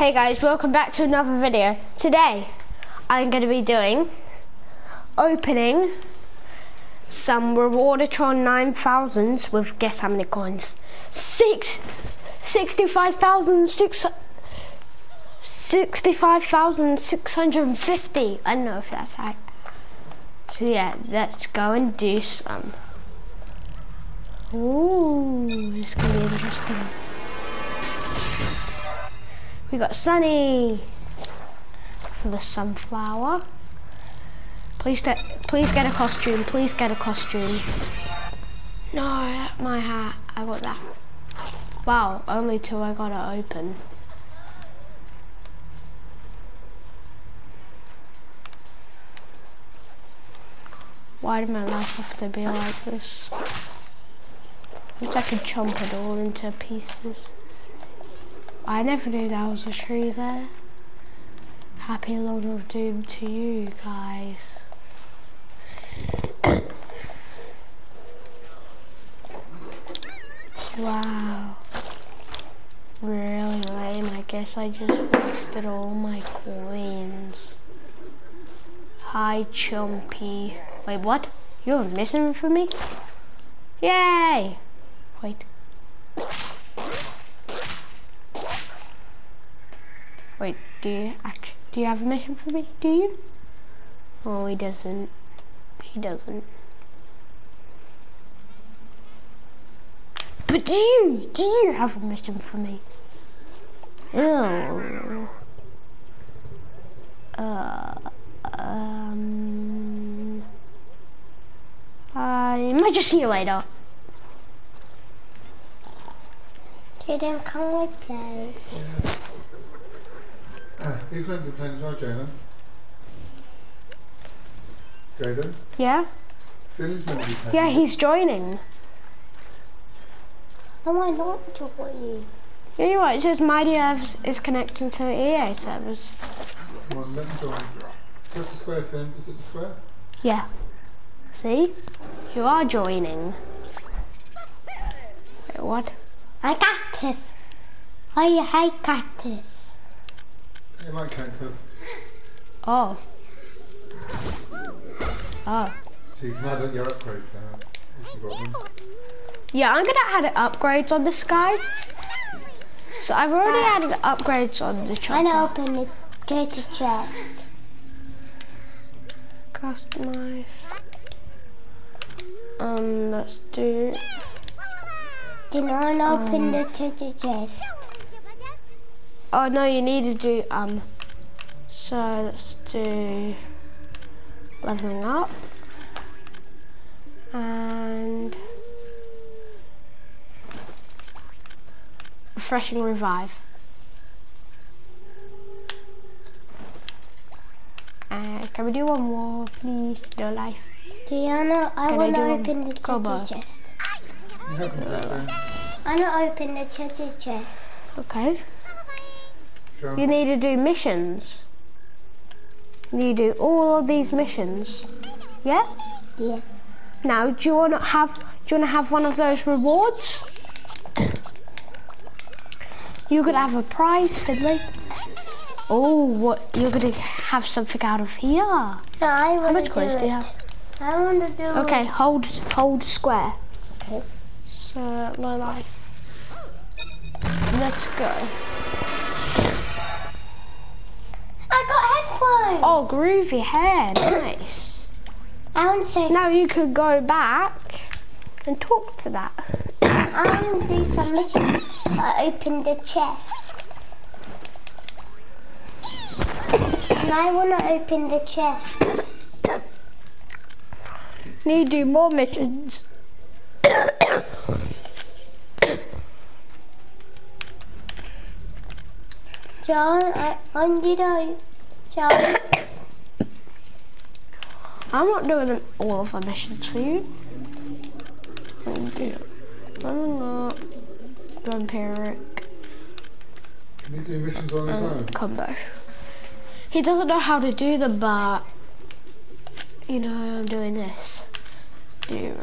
Hey guys, welcome back to another video. Today, I'm going to be doing opening some Rewardatron 9000s with guess how many coins? Six, 65,006 65,650. I don't know if that's right. So yeah, let's go and do some. Ooh, it's gonna be interesting. We got Sunny for the sunflower. Please get, please get a costume. Please get a costume. No, my hat. I got that. Wow, only two I gotta open. Why did my life have to be like this? Wish I could chomp it all into pieces. I never knew there was a tree there. Happy Lawn of Doom to you guys. wow. Really lame. I guess I just wasted all my coins. Hi, Chumpy. Wait, what? You're missing from me? Yay! Wait. Wait, do you actually, do you have a mission for me? Do you? Oh, he doesn't. He doesn't. But do you? Do you have a mission for me? Ew. Uh, um, I might just see you later. Okay, then come with us. He's meant to be playing as well, Jaden. Jaden? Yeah? Billy's meant to be playing. Yeah, he's joining. No, I don't join you. Yeah, you're right. It says Mighty Earths is connecting to the EA servers. Come on, let him join. Just the square thing. Is it the square? Yeah. See? You are joining. Wait, what? I got this. Oh, I hate cactus. Oh. Ah. Ah. You like cactus. Oh. Oh. So you can add your upgrades now. If you got them. Yeah, I'm gonna add upgrades on this guy. So I've already added upgrades on the I'm gonna open the treasure chest. Customize. Um, let's do. Do you want to open the treasure chest? Oh no, you need to do um. So let's do leveling up and refreshing revive. And can we do one more, please? No life. Do you wanna? I wanna open the treasure chest. You haven't got them. I wanna open the treasure chest. Okay. Show You need to do missions. You need to do all of these missions. Yeah? Yeah. Now, do you want to have? Do you want to have one of those rewards? You could have a prize, Finley. Oh, what? You're gonna have something out of here. How No, I wanna much do coins do you have? I wanna do Okay, hold, hold square. Okay. So low life. Let's go. Groovy hair, nice. I want to say. Now you could go back and talk to that. I want to do some missions. I open the chest. And I want to open the chest. Need to do more missions. John, I want you to. John, I'm not doing all of the missions for you. I'm do- I'm not vampiric Can you do missions on his um, own? combo. He doesn't know how to do them, but you know I'm doing this. Do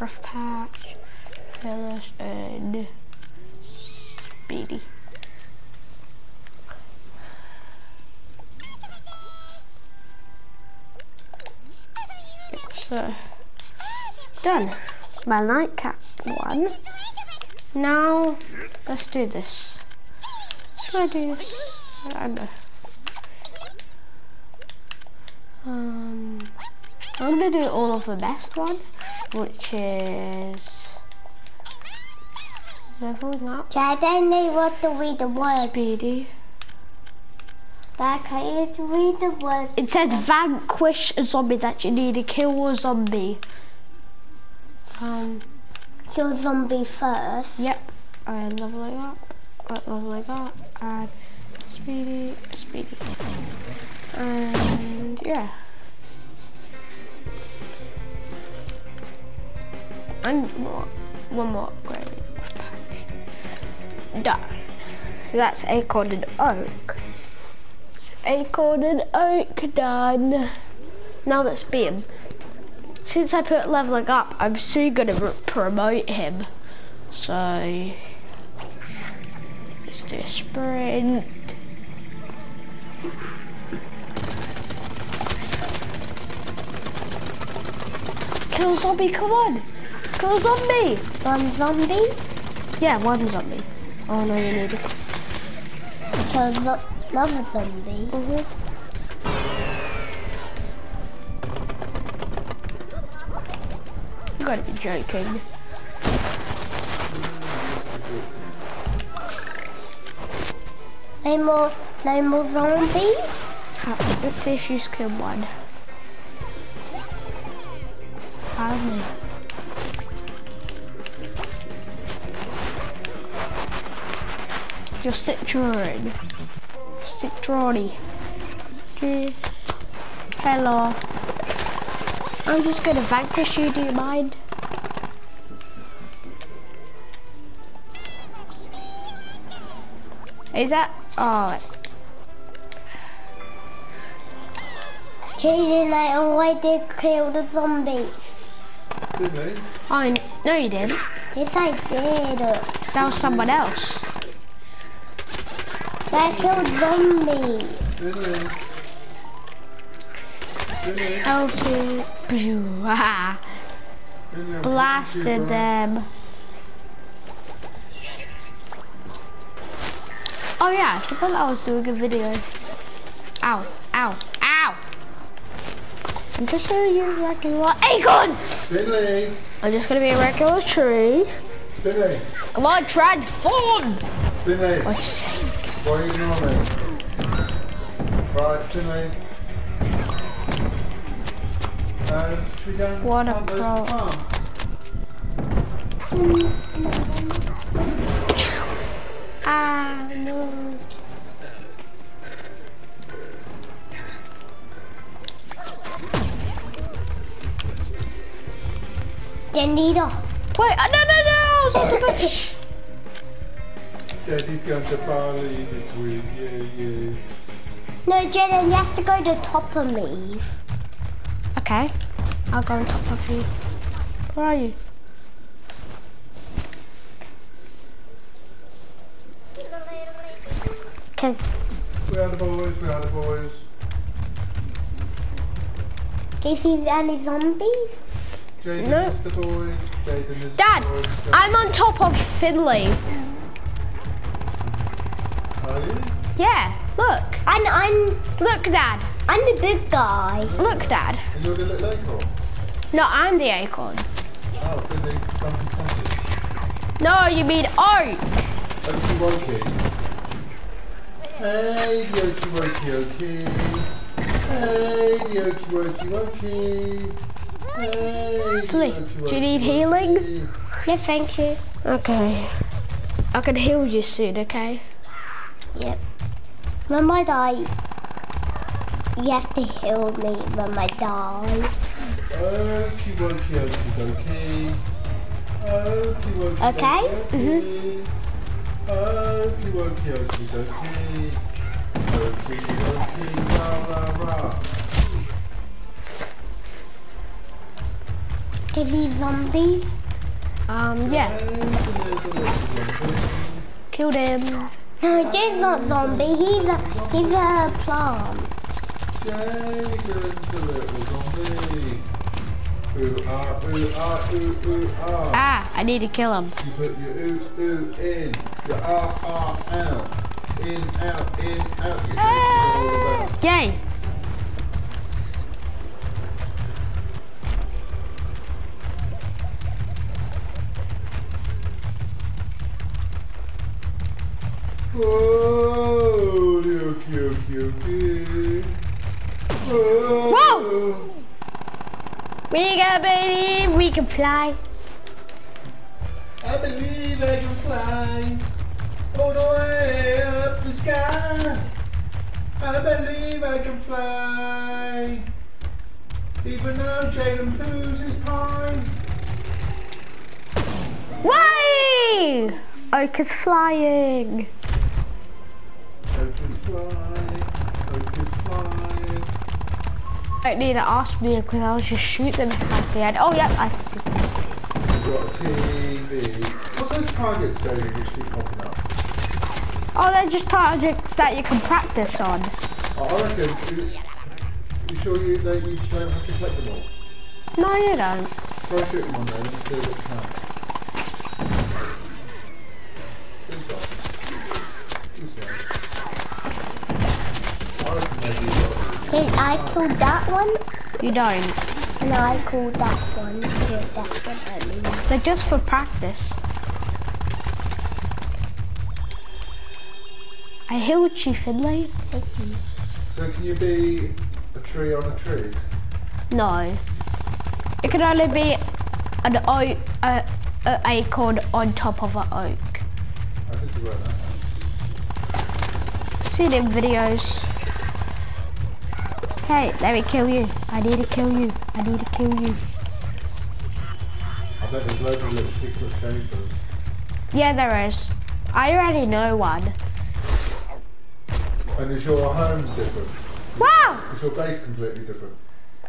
rough patch, Phyllis, and Speedy. So, done. My nightcap one. Now, let's do this. Should I do this? I don't know. Um, I'm gonna do all of the best one, which is leveling up. I don't know what to read the word. Speedy. But can you read the word? It says vanquish a zombie that you need to kill a zombie. Um, Kill zombie first. yep. And leveling up. Uh, leveling up. And speedy, speedy. And yeah. And more, one more upgrade. Done. So that's acorn and oak. Acorn and oak done. Now that's Beam. Since I put leveling up, I'm soon gonna promote him. So let's do a sprint. Kill zombie, come on! Kill zombie! One zombie. Yeah, one zombie. Oh no, you need it. Lo- another zombie. You gotta be joking. No more, no more zombies. Let's see if she's killed one. Finally. Your Citron. Citroni. Okay. Hello. I'm just gonna vanquish you, do you mind? Is that? Oh, Kaden, I already killed the zombies. Didn't he? I kn- no, you didn't. Yes, I did. That was someone else. Pew, ah, Didn't he? blasted them. Oh yeah, I forgot I was doing a video. Ow, ow, ow! I'm just gonna use regular acorn! He? I'm just gonna be a regular tree. He? Come on, transform! He? What's? Why are you ignoring me? Right, didn't he? Should we go What a pro. Ah, no. Janito. Wait, uh, no, no, no, Daddy's going to Bali this week, yeah, yeah. No, Jaden, you have to go to top of me. Okay, I'll go on top of you. Where are you? Okay, We are the boys, we are the boys. Do you see any zombies? Jaden No. is the boys, Jaden is Dad, the boys. Jaden- I'm on top of Finley. Yeah, look. I'm, I'm, Look, Dad. I'm the big guy. Look, Dad. And you're the little acorn? No, I'm the acorn. Oh, then they Duncan Sanchez. No, you mean oak. Okie Wokie. Hey, the Okie Wokie Okie. Hey, the Okie Wokie Wokie. Hey, the Flea, Okie do you need Wokie healing? Wokie. Yeah, thank you. Okay. I can heal you soon, okay? Yep. When I die, you have to heal me when I die. Okie Wokie Okie Dokie. Okie Wokie Okay, Dokie. Okie Wokie Okie Dokie. Okie Dokie rah rah rah. Give me zombies. Um, yeah. Hey, the little zombie. Killed him. No, Jade's not zombie. He's a, he's a plant. Jaden's a little zombie. Ooh, ah, ooh, ah, ooh, ooh, ah. Ah, I need to kill him. You put your ooh, ooh in, your ah, ah out. In, out, in, out. Your ah. all. Yay! Fly. I believe I can fly all the way up the sky. I believe I can fly. Even though Jaden poos his pies. Why? Oak is flying. Focus fly, focus I need to ask me because I was just shooting past the head. Oh, yep, I can see something. Got TV. What's those targets going which keep popping up? Oh, they're just targets that you can practice on. Oh, I reckon. You, you sure you, that you don't have to collect them all? No, you don't. Try shooting one there and see what counts. Did I kill that one? You don't. And I called that one. Killed that one. I mean. They're just for practice. I healed you, Finley. Thank you. So can you be a tree on a tree? No. It can only be an oak, a, a acorn on top of an oak. I think you're right now. Seen in videos. Hey, let me kill you. I need to kill you. I need to kill you. I bet there's loads of little secret chambers. Yeah, there is. I already know one. And is your home different? Wow! Is your base completely different?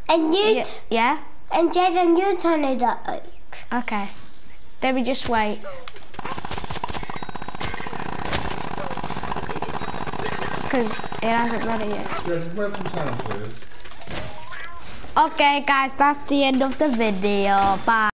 And you, Yeah? yeah? and Jaden, you turn it up. Okay. Then we just wait. Because it hasn't ready yet. Yeah, wear some sound, please. Okay, guys, that's the end of the video. Bye.